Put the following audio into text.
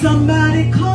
Somebody call